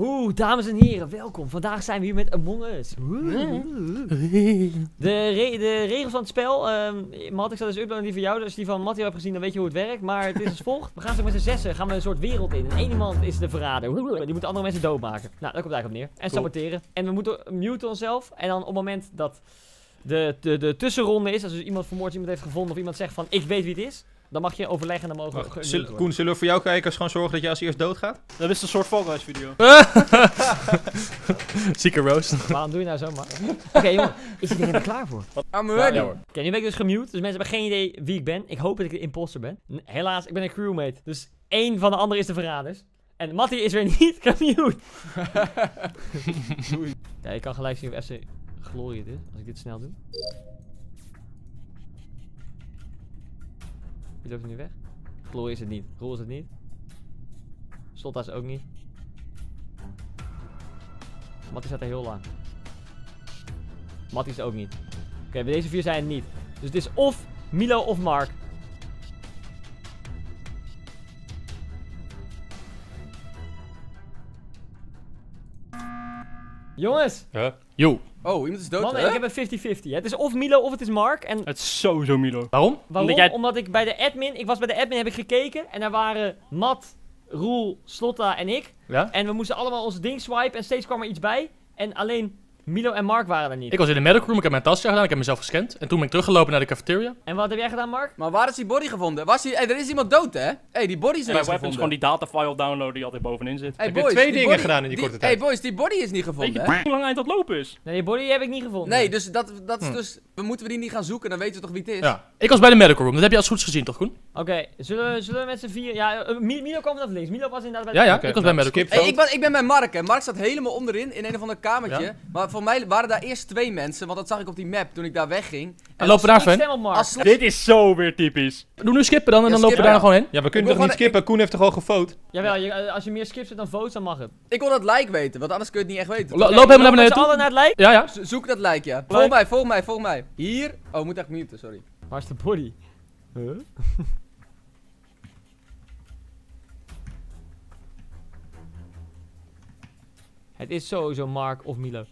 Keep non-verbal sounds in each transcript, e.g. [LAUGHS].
Oeh, dames en heren, welkom. Vandaag zijn we hier met Among Us. De, re- de regels van het spel, ehm Matt, ik zal dus uploaden die van jou. Dus als je die van Mattie hebt gezien, dan weet je hoe het werkt. Maar het is als volgt. We gaan zo met z'n zessen, gaan we een soort wereld in. En één iemand is de verrader. Die moet andere mensen doodmaken. Nou, daar komt het eigenlijk op neer. En Cool. saboteren. En we moeten muten onszelf. En dan op het moment dat de, de, de tussenronde is, als dus iemand vermoord iemand heeft gevonden of iemand zegt van, ik weet wie het is. Dan mag je overleggen en dan mogen we. Koen, zullen we voor jou kijkers gewoon zorgen dat je als eerst doodgaat? Dat is een soort Fall Guys video. Zieke roast. [LAUGHS] Waarom doe je nou zo, man? Oké, jongen. Is iedereen er klaar voor? I'm ready. ja hoor. Oké, nu ben ik dus gemute, dus mensen hebben geen idee wie ik ben. Ik hoop dat ik de imposter ben. N- Helaas, ik ben een crewmate, dus één van de anderen is de verraders. En Mattie is weer [LAUGHS] niet gemute. [LAUGHS] ja, ik kan gelijk zien of FC Glory het is, als ik dit snel doe. Wie loopt er nu weg? Glory is het niet. Roel is het niet. Slotta is ook niet. Mattie staat er heel lang. Mattie is ook niet. Oké, bij deze vier zijn het niet. Dus het is of Milo of Mark. Jongens, Yo. Oh, iemand is dood. ik heb een 50-50. Het is of Milo of het is Mark. En Het is sowieso Milo. Waarom? waarom? Omdat jij- Omdat ik bij de admin, ik was bij de admin, heb ik gekeken. En daar waren Matt, Roel, Slotta en ik. Ja? En we moesten allemaal onze ding swipen en steeds kwam er iets bij. En alleen Milo en Mark waren er niet. Ik was in de medical room, ik heb mijn tasje gedaan, ik heb mezelf gescand. En toen ben ik teruggelopen naar de cafeteria. En wat heb jij gedaan, Mark? Maar waar is die body gevonden? Was die... Hey, er is iemand dood, hè? Hey, die body is niet Weapons gevonden. gewoon die datafile downloaden die altijd bovenin zit. Hey, Heb je twee dingen body- gedaan in die korte Hey tijd? boys, die body is niet Weet gevonden, je hè? hoe lang eind dat lopen is? Nee, die body heb ik niet gevonden. Nee, dus dat, dat is Hm. dus... We moeten we die niet gaan zoeken, dan weten we toch wie het is? Ja. Ik was bij de medical room, dat heb je als goed gezien toch, Koen? Oké, zullen, we- zullen we met z'n vier... Ja, eh, Mi- Milo kwam vanaf links. Milo was inderdaad bij de... Ja, ja, ik was bij medical Hey, vote. ik, ben, ik ben bij Mark, hè. Mark staat helemaal onderin, in een of ander kamertje. Ja? Maar voor mij waren daar eerst twee mensen, want dat zag ik op die map toen ik daar wegging. En lopen we daar. Als Dit is zo weer typisch. Doe nu skippen dan en Ja, dan lopen we daar nog gewoon heen. Ja, we kunnen toch niet skippen? Koen heeft toch al gefoot? Jawel, je, eh, als je meer skips hebt dan votes, dan mag het. Ik wil dat like weten, want anders kun je het niet echt weten. Loop helemaal naar beneden toe. naar het lijk? Ja, ja. Zo- Zoek dat like, ja. Volg mij, volg mij, volg mij. Hier. Oh, moet echt muten, sorry. Waar is de body? Huh? [LAUGHS] het is sowieso Mark of Milo.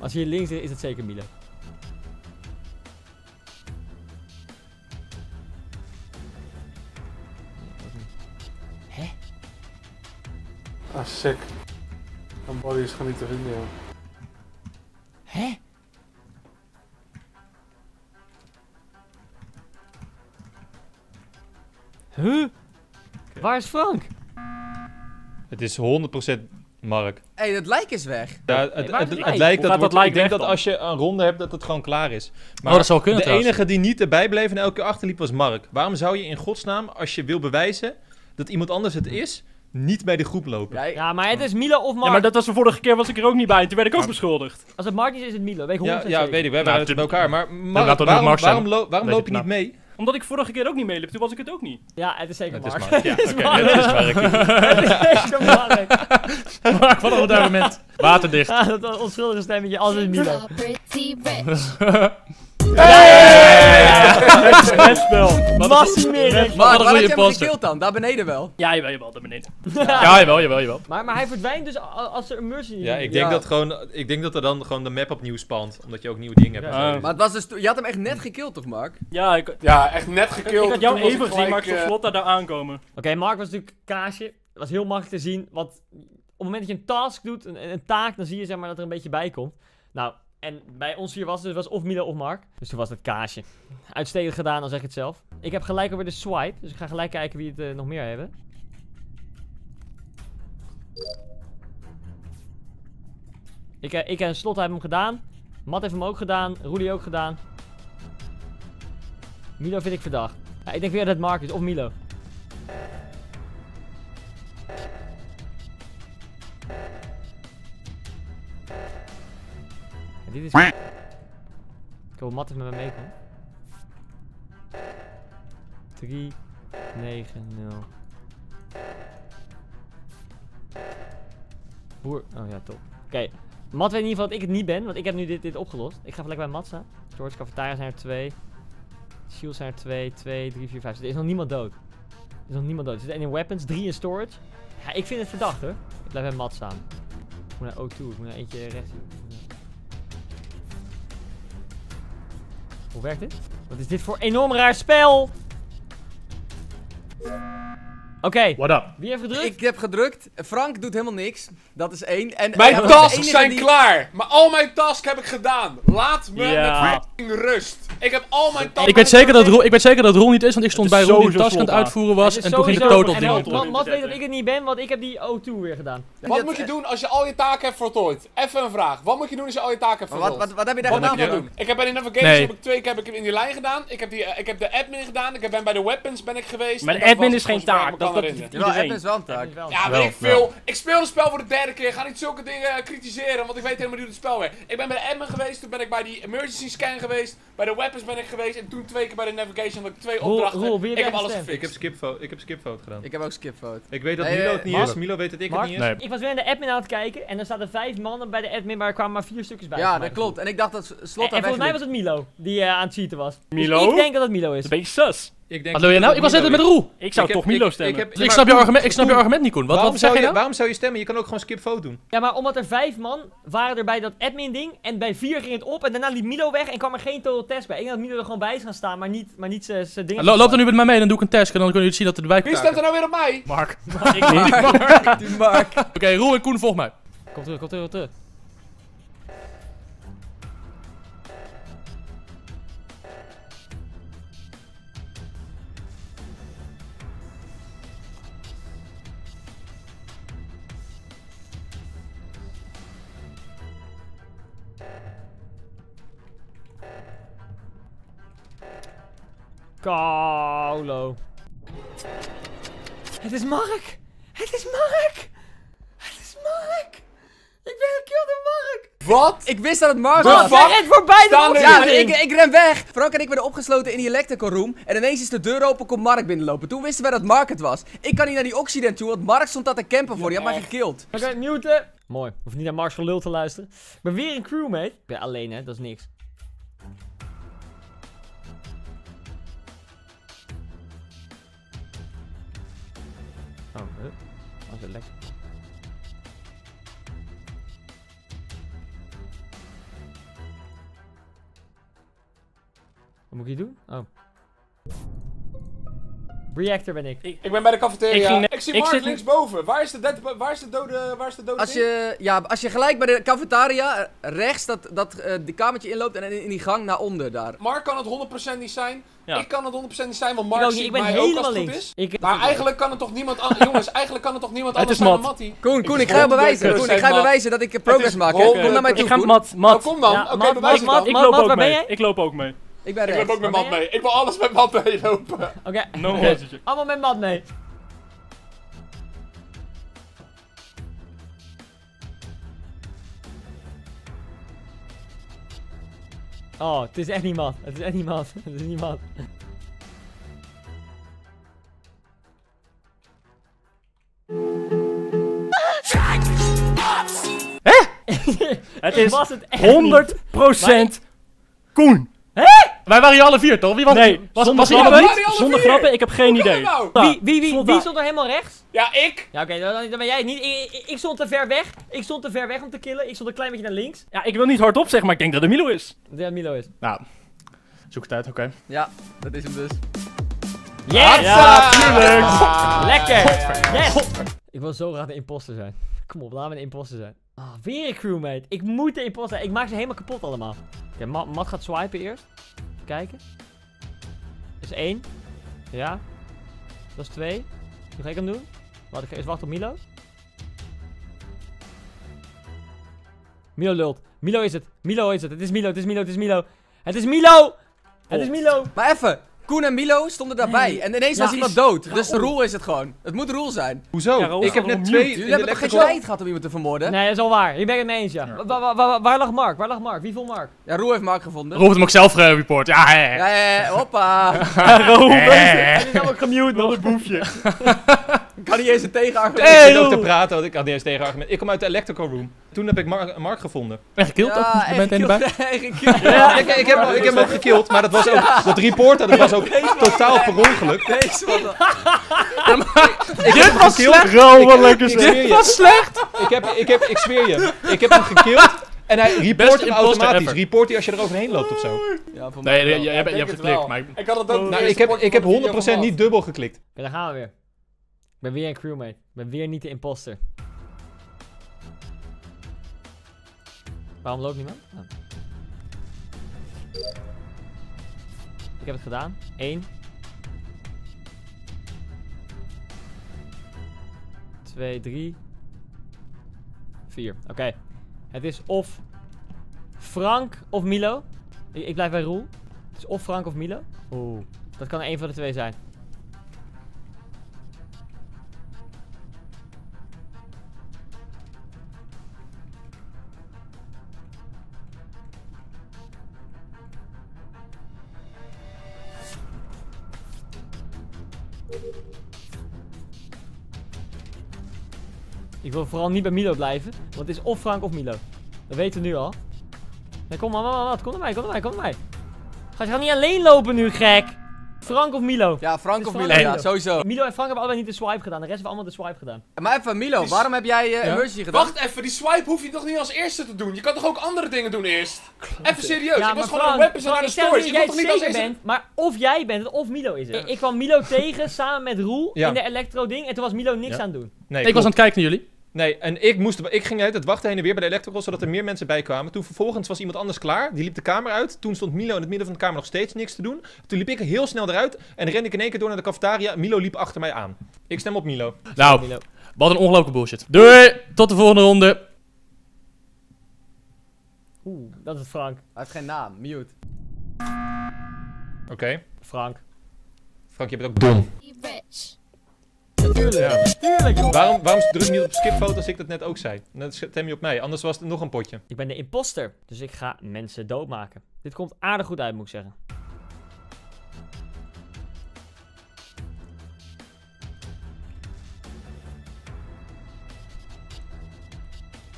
Als je hier links zit, is het zeker Milo. Ah, sick. Mijn body is gewoon niet te vinden, joh. Hè? Huh? Waar is Frank? Het is 100% Mark. Hé, hey, dat like is weg. Ja, het, het, het het lijk? lijkt dat, gaat wordt- dat lijk ik denk dat als je een ronde hebt, dat het gewoon klaar is. Maar Oh, dat zou kunnen de trouwens. enige die niet erbij bleef en elke keer achterliep was Mark. Waarom zou je in godsnaam, als je wil bewijzen dat iemand anders het is, niet bij de groep lopen? Ja, maar het is Milo of Mark. Ja, maar dat was de vorige keer was ik er ook niet bij en toen werd ik ook beschuldigd. Als het Mark is, is het Milo. Weet ik 100% Ja, ja weet ik, wij Nou, waren het bij elkaar. Maar Mark, we waarom, waarom, waarom Beetje loop je niet mee? Omdat ik vorige keer ook niet meeliep, toen was ik het ook niet. Ja, het is zeker Het is Mark. [LAUGHS] Ja, Het is oké, Mark. [LAUGHS] het is Mark. Het is zeker Mark. Mark, wat een goed argument. Waterdicht. Ja, dat was een onschuldige stemmetje. Als [LAUGHS] het is. Het spel. Massimering. Maar waar goede hem imposter. gekild dan? Daar beneden wel. Ja, jawel, jawel, daar beneden. Ja, jawel, jawel, jawel. Maar, maar hij verdwijnt dus als er een mercy Ja, ik denk, Ja. Dat gewoon, ik denk dat er dan gewoon de map opnieuw spant. Omdat je ook nieuwe dingen hebt. Ja. Maar het was dus, to- je had hem echt net gekild toch, Mark? Ja, ik, Ja, echt net gekild. ik had jou Toen was even gezien, maar ik zag eh, Slotta daar aankomen. Oké, Mark was natuurlijk kaasje. Het was heel makkelijk te zien. Want op het moment dat je een task doet, een, een taak, dan zie je zeg maar dat er een beetje bij komt. Nou, en bij ons vier was het was of Milo of Mark. Dus toen was het kaasje. Uitstekend gedaan, dan zeg ik het zelf. Ik heb gelijk alweer de swipe, dus ik ga gelijk kijken wie het eh, nog meer hebben. Ik, eh, ik en Slot hebben hem gedaan. Matt heeft hem ook gedaan. Rudy ook gedaan. Milo vind ik verdacht. Ja, ik denk weer dat het Mark is, of Milo. Dit is... Ik wil Matt even met me meekomen. 3, 9, 0. Boer. Oh ja, top. Oké. Matt weet in ieder geval dat ik het niet ben, want ik heb nu dit, dit opgelost. Ik ga gelijk bij Matt staan. George Cafetaria zijn er 2. Shields zijn er 2, 2, 3, 4, 5. Er is nog niemand dood. Er is nog niemand dood. Er zit één in weapons, 3 in storage. Ja, ik vind het verdacht hoor. Blijf bij Mat staan. Ik moet naar O2, ik moet naar eentje rechts. Hoe werkt dit? Wat is dit voor enorm raar spel? Oké, What up? wie heeft gedrukt? Ik heb gedrukt. Frank doet helemaal niks. Dat is één. En Mijn de tasks zijn die- klaar. Maar al mijn tasks heb ik gedaan. Laat me Ja. met rust. Ik heb al mijn tasks... Ik weet, zeker dat Roel, ik weet zeker dat Roel niet is, want ik stond bij Roel die task aan het uitvoeren was. En toen ging de total en ding Mat- op. Mat- Mat weet dat ik het niet ben, want ik heb die O2 weer gedaan. Wat moet je doen als je al je taken hebt voltooid? Even een vraag. Wat moet je doen als je al je taken hebt Maar wat, voltooid? wat, wat heb je daar Wat gedaan moet je? Ik heb bij de navigation Nee. heb ik twee keer heb ik in die lijn gedaan. Ik heb, die, eh, ik heb de admin gedaan. Ik ben bij de weapons ben ik geweest. Maar de admin is geen taak. Dat. Jawel, iedereen. app is wel een taak. Ja, weet ik veel. Ik speel het spel voor de derde keer. Ga niet zulke dingen kritiseren, want ik weet helemaal niet hoe het spel werkt. Ik ben bij de admin geweest, toen ben ik bij die emergency scan geweest. Bij de weapons ben ik geweest en toen twee keer bij de navigation. Dat ik twee opdrachten. Roel, wie heb ik heb alles gestemd? Ik heb gefixt. skipvote ik heb skipvote gedaan. Ik heb ook skipvote. Ik weet dat Milo eh, het niet Mark? is. Milo weet dat ik Mark? het niet is. Nee. Ik was weer in de admin aan het kijken en er zaten vijf mannen bij de admin, maar er kwamen maar vier stukjes bij. Ja, dat klopt. En ik dacht dat slot en volgens mij was het Milo die eh, aan het cheaten was. Dus Milo? ik denk dat het Milo is een beetje sus. Ik denk Wat wil je nou? Ik was net met Roel. Ik zou Ik toch heb- Milo stemmen. ik heb- Dus ik snap je argument, ik snap je argument niet, Koen. Wat, waarom, wat zeg zou je nou? waarom zou je stemmen? Je kan ook gewoon skipvote doen. Ja, maar omdat er vijf man waren er bij dat admin ding en bij vier ging het op en daarna liep Milo weg en kwam er geen total test bij. Ik denk dat Milo er gewoon bij is gaan staan, maar niet, maar niet zijn. Lo- Loop dan nu met mij mee, dan doe ik een test en dan kunnen jullie zien dat er erbij Wie komt. stemt er nou weer op mij? Mark. [LAUGHS] Mark, die Mark. Oké, Roel en Koen, volg mij. Kom terug, kom terug, kom terug. Kaulo. Het is Mark! Het is Mark! Het is Mark! Ik ben gekilld door Mark! Wat? Ik wist dat het Mark was. Jij rent voorbij de Ja, ik, ik ren weg. Frank en ik werden opgesloten in die electrical room. En ineens is de deur open, komt Mark binnenlopen. Toen wisten wij dat Mark het was. Ik kan niet naar die Occident toe, want Mark stond daar te campen voor. Die had mij gekillt. Oké, muten. Mooi. Hoef niet naar Mark's gelul te luisteren. Ik ben weer een crewmate. Ik ben alleen, hè. Dat is niks. Oh, is het lekker. Wat moet ik hier doen? Oh. Reactor ben ik. Ik ben bij de cafeteria. Ik Ik, ging net- zie ik Mark zit- linksboven. Waar is de, dead, waar is de dode, waar is de dode Als ding? je, ja, als je gelijk bij de cafetaria rechts dat, dat eh, die kamertje inloopt en in, in die gang naar onder daar. Mark kan het 100% niet zijn. Ja. Ik kan het 100% niet zijn, want Ik, Mark ook niet, ziet ik ben mij ook als helemaal het goed links. is. Ik, Maar eigenlijk kan het toch niemand anders... [LAUGHS] Jongens, eigenlijk kan het toch niemand anders is zijn dan Matt. Mattie? Koen, Koen, is ik ga je 100% bewijzen. Koen, ik ga bewijzen dat ik progress is maak. Kom naar mij 100% toe, Ik ga. Mat, Mat. kom dan. Oké, bewijs Matt, het dan. Ik Mat, loop Mat, ook waar ben mee. jij? Ik loop ook mee. Ik ben Ik rechts. loop ook met Waar ben mee. Ik wil alles met Matt meelopen. Oké, No [LAUGHS] oké. horses. allemaal met Matt mee. Oh, het is echt niet. Het is echt niet. [LAUGHS] Het is niet. [LAUGHS] Het is was het niet. 100% Koen. Wij waren hier alle vier, toch? Wie was, Nee, was, zonder was grappen. Zonder vier? grappen, ik heb geen Hoe idee. dat nou? Wie, wie, wie, stond wie stond er helemaal rechts? Ja, ik. Ja, oké, dan, dan ben jij het niet. Ik, ik, ik stond te ver weg. Ik stond te ver weg om te killen. Ik stond een klein beetje naar links. Ja, ik wil niet hardop zeggen, maar ik denk dat het Milo is. Ja, Milo is. Nou, zoek het uit, oké. Ja, dat is hem dus. Yes! Ja, tuurlijk. Lekker! Yes! Ik wil zo graag de imposter zijn. Kom op, laat me de imposter zijn. Ah, weer een crewmate. Ik moet de imposter zijn. Ik maak ze helemaal kapot allemaal. Oké, Ma- Matt gaat swipen eerst. Kijken. Dat is één. Ja. Dat is twee. Nu ga ik hem doen. Wacht, ik ga eerst wachten op Milo. Milo lult. Milo is het. Milo is het. Het is Milo, het is Milo, het is Milo. Het is Milo! Het is Milo! Maar even, Koen en Milo stonden daarbij. Nee. En ineens Ja, was iemand is- dood. Dus de. Roel is het gewoon. Het moet Roel zijn. Hoezo? Ja, Raoul ik heb net twee... Jullie hebben toch geen tijd gehad om iemand te vermoorden? Nee, dat is al waar. Hier ben ik het mee eens, ja. Wa- wa- wa- wa- waar lag Mark? Waar lag Mark? Wie vond Mark? Ja, Roel heeft Mark gevonden. Robert hem ook zelf gereport. Ja, hè. Ja, hoppa. [LAUGHS] Eh. Hij is namelijk gemute nog. Wat een boefje. [LAUGHS] Kan niet eens een tegenargument. Ik zit ook te praten, want ik had niet eens tegenargument. Ik kom uit de electrical room. Toen heb ik Mark, Mark gevonden. En gekild ook, je bent in erbij. [LAUGHS] Ja, ik, ik, heb, ik heb hem ook gekild, maar dat was ook, dat reporter, dat was ook totaal per ongeluk. Deze [LAUGHS] Ik gekild. Ro, wat lekker Ik zweer je. slecht! Ik heb, ik heb, ik zweer je. Ik heb hem gekild en hij report hem automatisch. Report hij als je er overheen loopt of zo. Ja, voor Nee, jij, jij, denk hebt geklikt, maar ik- Ik had het ook. Nou, ik heb, ik heb 100% niet dubbel geklikt. Oké, daar gaan we weer. Ik ben weer een crewmate. Ik ben weer niet de imposter. Waarom loopt niemand? Ah. Ik heb het gedaan. 1. 2, 3. 4. Oké. Het is of Frank of Milo. Ik, ik blijf bij Roel. Het is of Frank of Milo. Oeh. Dat kan één van de twee zijn. Ik wil vooral niet bij Milo blijven, want het is of Frank of Milo. Dat weten we nu al. Nee, kom maar, wat, kom naar mij, kom naar mij, kom naar mij. Ga je niet alleen lopen nu, gek. Frank of Milo? Ja, Frank of Milo, Frank ja, of sowieso. Milo en Frank hebben allebei niet de swipe gedaan, de rest hebben allemaal de swipe gedaan. Maar even, Milo, waarom heb jij eh, Ja? emergency gedaan? Wacht even, die swipe hoef je toch niet als eerste te doen? Je kan toch ook andere dingen doen eerst? Even serieus, ik was gewoon de weapons en naar de ik stories. kon jij toch het niet als zeker eerste... bent, maar of jij bent het of Milo is het. Ik, ik kwam Milo tegen samen met Roel Ja. in de elektro-ding en toen was Milo niks Ja. aan het doen. Nee, Ik was aan het kijken naar jullie. Nee, en ik, moest, ik ging uit het wachten heen en weer bij de electrical, zodat er meer mensen bij kwamen. Toen vervolgens was iemand anders klaar, die liep de kamer uit. Toen stond Milo in het midden van de kamer nog steeds niks te doen. Toen liep ik heel snel eruit en rende ik in één keer door naar de cafetaria. Milo liep achter mij aan. Ik stem op Milo. Nou, Milo. wat een ongelooflijke bullshit. Doei, tot de volgende ronde. Oeh, dat is Frank. Hij heeft geen naam, mute. Oké. Frank. Frank, je bent ook dom. Tuurlijk. Tuurlijk, joh. Waarom, waarom druk je niet op skipfoto als ik dat net ook zei? Dan stem je op mij, anders was het nog een potje. Ik ben de imposter, dus ik ga mensen doodmaken. Dit komt aardig goed uit, moet ik zeggen.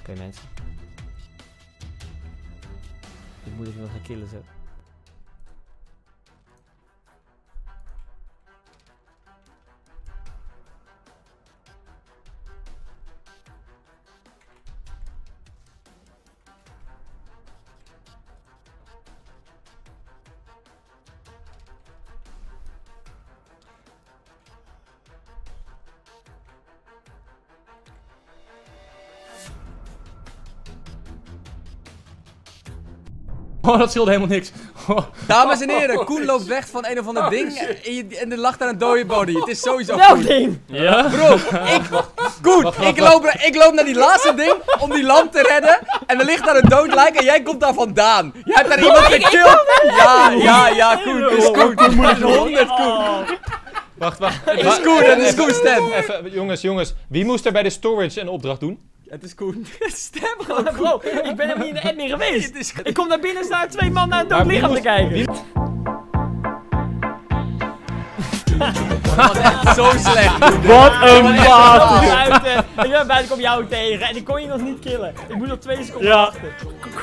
Oké, mensen. Ik moet even iemand gaan killen, zo. [LAUGHS] Oh, dat scheelde helemaal niks. [LAUGHS] Oh, Dames en heren, Koen loopt weg van een of ander ding en, je- en er lag daar een dode body. Het is sowieso Welk Koen. ding? ja? Bro, ik, Koen, ik, loop, ik loop naar die laatste ding om die lamp te redden. En er ligt daar een dood lijk en jij komt daar vandaan. Jij hebt daar iemand gekild. Ja, ja, ja, Koen. Het is Koen. Het [LAUGHS] is 100 Koen. Oh. Wacht, wacht. Het is Koen, het is Koen, stem. Even, jongens, jongens. Wie moest er bij de storage een opdracht doen? Het is Koen. Stem gewoon. Bro, ik ben helemaal niet in de admin geweest. [LAUGHS] Het is Ik kom naar binnen, staan twee man naar een dood lichaam te kijken. Zo slecht. Wat een ben buiten. Ik ben buiten, ik kom jou tegen. En ik kon je nog niet killen. Ik moet nog twee seconden Ja. wachten.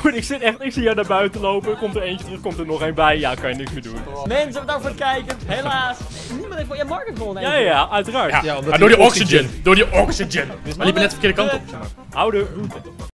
Koen, ik zit echt, ik zie jou naar buiten lopen. Komt er eentje terug, komt er nog één bij. Ja, kan je niks meer doen. Mensen, bedankt voor het kijken. Helaas. Niemand heeft voor... Ja, Mark heeft gewonnen. Ja, ja, ja, uiteraard. Ja, omdat Maar door die oxygen. Door die oxygen. Maar liep je net de verkeerde kant op. Oude route.